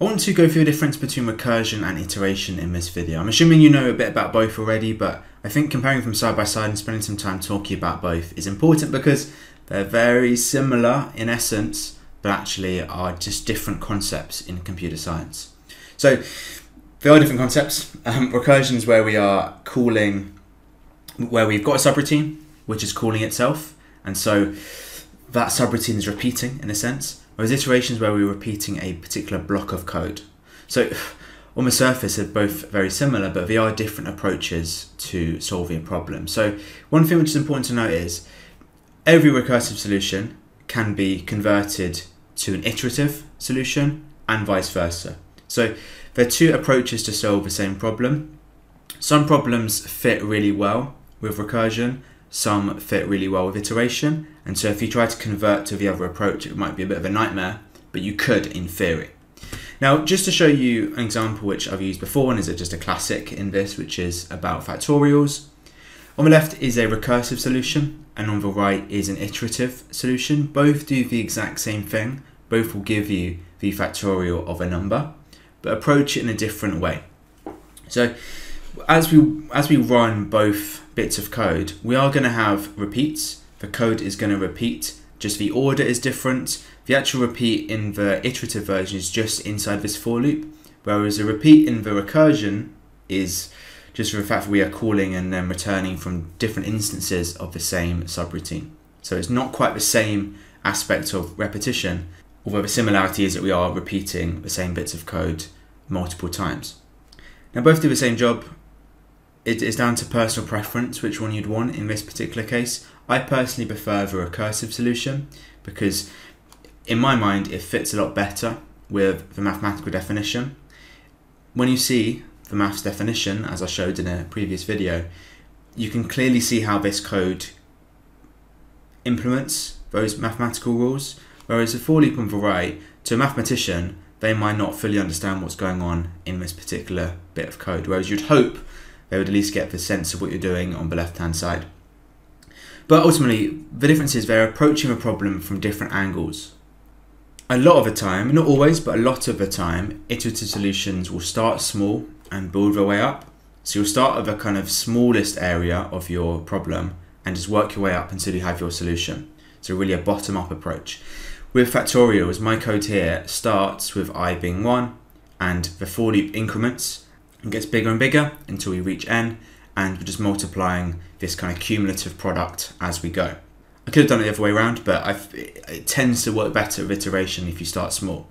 I want to go through the difference between recursion and iteration in this video. I'm assuming you know a bit about both already, but I think comparing them side by side and spending some time talking about both is important because they're very similar in essence, but actually are just different concepts in computer science. So there are different concepts. Um, recursion is where we are calling, where we've got a subroutine, which is calling itself, and so that subroutine is repeating in a sense whereas iterations where we're repeating a particular block of code. So on the surface they're both very similar, but they are different approaches to solving a problem. So one thing which is important to note is every recursive solution can be converted to an iterative solution and vice versa. So there are two approaches to solve the same problem. Some problems fit really well with recursion some fit really well with iteration. And so if you try to convert to the other approach, it might be a bit of a nightmare, but you could in theory. Now, just to show you an example which I've used before, and is just a classic in this, which is about factorials. On the left is a recursive solution, and on the right is an iterative solution. Both do the exact same thing. Both will give you the factorial of a number, but approach it in a different way. So as we as we run both bits of code, we are going to have repeats. The code is going to repeat, just the order is different. The actual repeat in the iterative version is just inside this for loop, whereas a repeat in the recursion is just for the fact that we are calling and then returning from different instances of the same subroutine. So it's not quite the same aspect of repetition, although the similarity is that we are repeating the same bits of code multiple times. Now both do the same job, it is down to personal preference which one you'd want in this particular case. I personally prefer the recursive solution because in my mind it fits a lot better with the mathematical definition. When you see the maths definition, as I showed in a previous video, you can clearly see how this code implements those mathematical rules, whereas the for loop on the right, to a mathematician, they might not fully understand what's going on in this particular bit of code, whereas you'd hope they would at least get the sense of what you're doing on the left hand side. But ultimately, the difference is they're approaching a problem from different angles. A lot of the time, not always, but a lot of the time, iterative solutions will start small and build their way up. So you'll start at the kind of smallest area of your problem and just work your way up until you have your solution. So really a bottom up approach. With factorials, my code here starts with i being 1 and the for loop increments and gets bigger and bigger until we reach n and we're just multiplying this kind of cumulative product as we go. I could have done it the other way around, but I've, it tends to work better with iteration if you start small.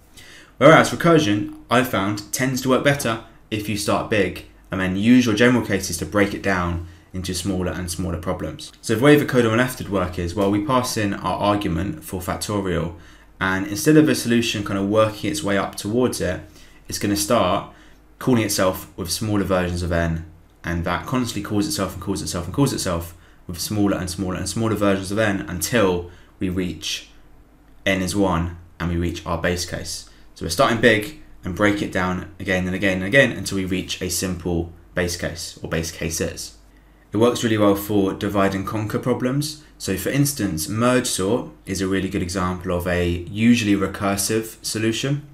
Whereas recursion, I've found, tends to work better if you start big and then use your general cases to break it down into smaller and smaller problems. So the way the code on the left would work is, well, we pass in our argument for factorial, and instead of a solution kind of working its way up towards it, it's going to start calling itself with smaller versions of n, and that constantly calls itself and calls itself and calls itself with smaller and smaller and smaller versions of n until we reach n is 1 and we reach our base case. So we're starting big and break it down again and again and again until we reach a simple base case or base cases. It works really well for divide and conquer problems. So for instance, merge sort is a really good example of a usually recursive solution.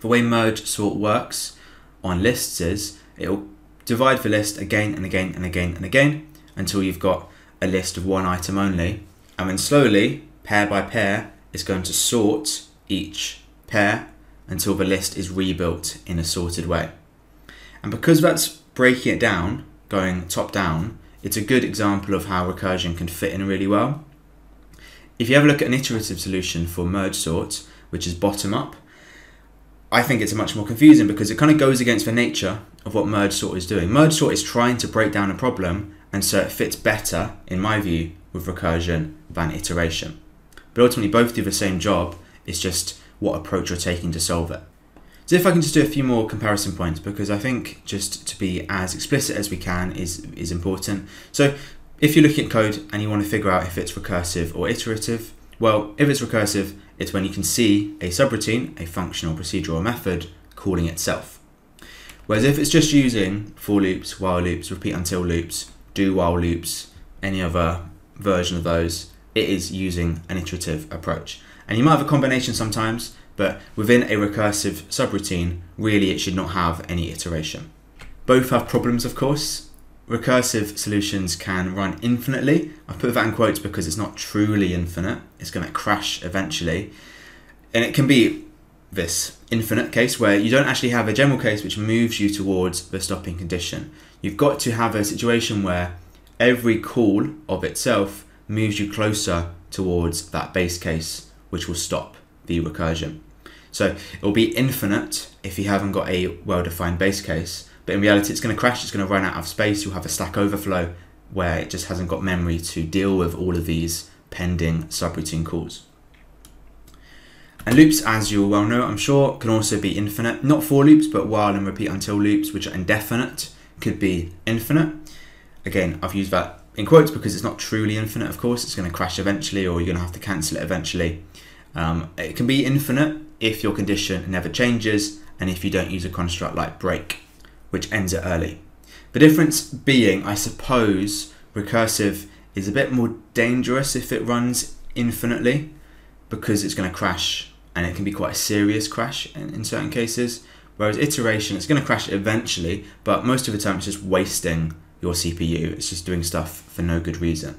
The way merge sort works on lists is it'll divide the list again and again and again and again until you've got a list of one item only. And then slowly, pair by pair, it's going to sort each pair until the list is rebuilt in a sorted way. And because that's breaking it down, going top down, it's a good example of how recursion can fit in really well. If you have a look at an iterative solution for merge sort, which is bottom up, I think it's much more confusing because it kind of goes against the nature of what merge sort is doing. Merge sort is trying to break down a problem, and so it fits better, in my view, with recursion than iteration. But ultimately, both do the same job, it's just what approach you're taking to solve it. So if I can just do a few more comparison points, because I think just to be as explicit as we can is, is important. So if you're looking at code and you want to figure out if it's recursive or iterative, well, if it's recursive, it's when you can see a subroutine, a functional procedural method, calling itself. Whereas if it's just using for loops, while loops, repeat until loops, do while loops, any other version of those, it is using an iterative approach. And you might have a combination sometimes, but within a recursive subroutine, really it should not have any iteration. Both have problems, of course. Recursive solutions can run infinitely. I put that in quotes because it's not truly infinite. It's going to crash eventually. And it can be this infinite case where you don't actually have a general case which moves you towards the stopping condition. You've got to have a situation where every call of itself moves you closer towards that base case which will stop the recursion. So it will be infinite if you haven't got a well-defined base case, but in reality it's going to crash, it's going to run out of space, you'll have a stack overflow where it just hasn't got memory to deal with all of these pending subroutine calls. And loops, as you'll well know, I'm sure, can also be infinite. Not for loops, but while and repeat until loops, which are indefinite, could be infinite. Again, I've used that in quotes because it's not truly infinite, of course. It's going to crash eventually or you're going to have to cancel it eventually. Um, it can be infinite if your condition never changes and if you don't use a construct like break, which ends it early. The difference being, I suppose, recursive is a bit more dangerous if it runs infinitely because it's going to crash and it can be quite a serious crash in, in certain cases. Whereas iteration, it's going to crash eventually, but most of the time it's just wasting your CPU. It's just doing stuff for no good reason.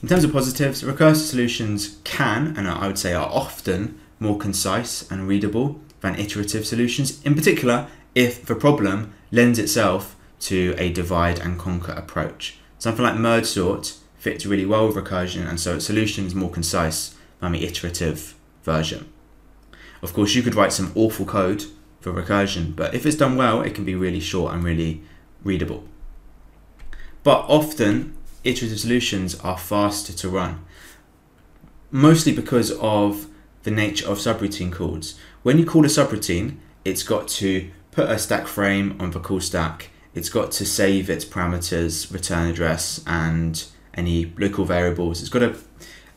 In terms of positives, recursive solutions can, and I would say are often, more concise and readable than iterative solutions, in particular if the problem lends itself to a divide and conquer approach. Something like merge sort fits really well with recursion, and so its solution is more concise than the iterative version. Of course, you could write some awful code for recursion, but if it's done well, it can be really short and really readable. But often, iterative solutions are faster to run, mostly because of the nature of subroutine calls. When you call a subroutine, it's got to put a stack frame on the call stack, it's got to save its parameters, return address, and any local variables. It's got to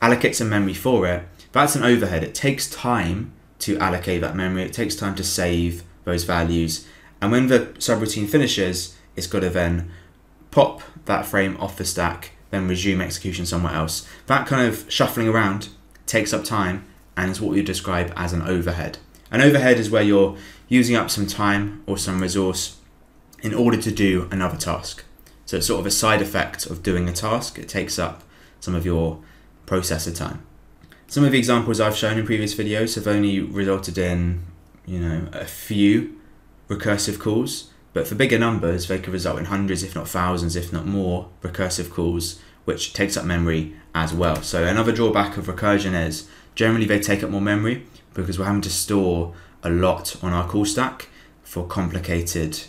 allocate some memory for it. That's an overhead. It takes time to allocate that memory. It takes time to save those values. And when the subroutine finishes, it's got to then pop that frame off the stack, then resume execution somewhere else. That kind of shuffling around takes up time and is what we describe as an overhead. An overhead is where you're using up some time or some resource in order to do another task. So it's sort of a side effect of doing a task. It takes up some of your processor time. Some of the examples I've shown in previous videos have only resulted in, you know, a few recursive calls, but for bigger numbers, they could result in hundreds, if not thousands, if not more, recursive calls, which takes up memory as well. So another drawback of recursion is generally they take up more memory because we're having to store a lot on our call stack for complicated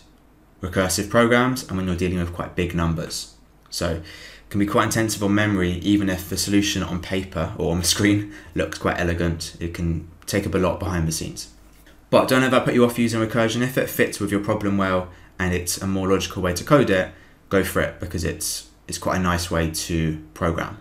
recursive programs and when you're dealing with quite big numbers. So it can be quite intensive on memory even if the solution on paper or on the screen looks quite elegant. It can take up a lot behind the scenes. But don't ever put you off using recursion. If it fits with your problem well and it's a more logical way to code it, go for it because it's it's quite a nice way to program.